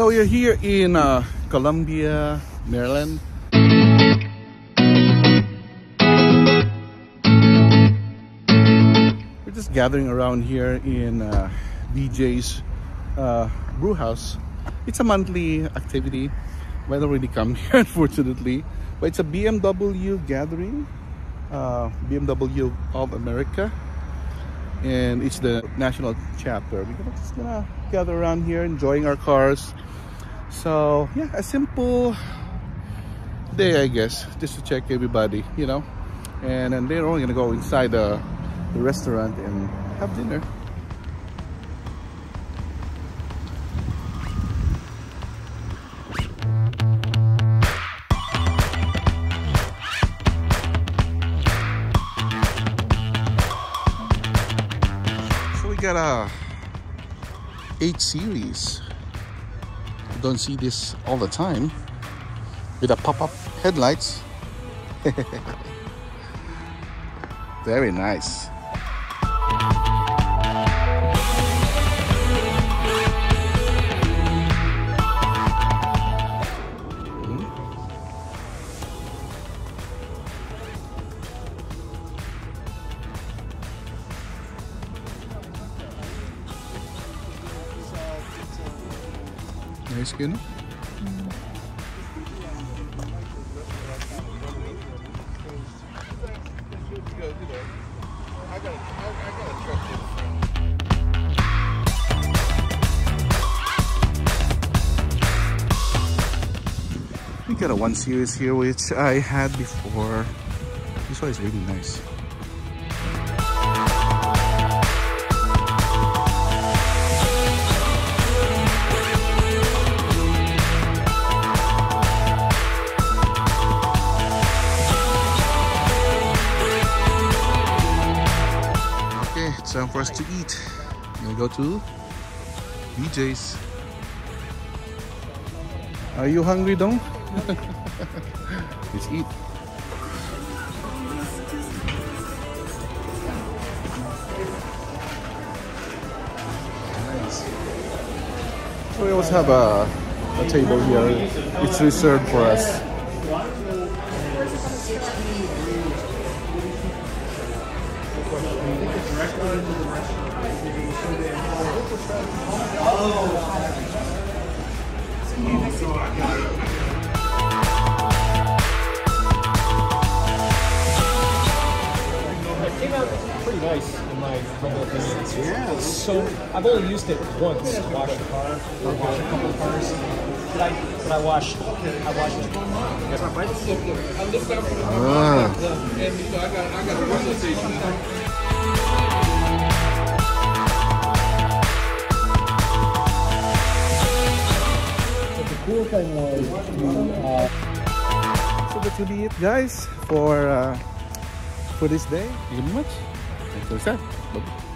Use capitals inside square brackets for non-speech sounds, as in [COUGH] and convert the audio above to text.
So we're here in uh, Columbia, Maryland. We're just gathering around here in uh, BJ's uh, brew house. It's a monthly activity. I don't really come [LAUGHS] here, unfortunately, but it's a BMW gathering. Uh, BMW of America, and it's the national chapter. We're just gonna gather around here, enjoying our cars. So yeah, a simple day, I guess, just to check everybody, you know. And then they're only gonna go inside the, the restaurant and have dinner. Got a 8 series. Don't see this all the time with a pop-up headlights. [LAUGHS] Very nice. Nice skin. We got a one series here which I had before. This one is really nice. It's time for us to eat. Gonna go to BJ's. Are you hungry, Dong? [LAUGHS] Let's eat. Nice. So we always have a, a table here. It's reserved for us. It came out pretty nice in my humble opinion. It's, yeah. So I've only used it once to wash a car or wash a couple of cars. But I but I washed I washed it. Ah. But the cool thing was you, uh, So that's really it, guys, for uh, for this day. Thank you very much. Thanks for Bye.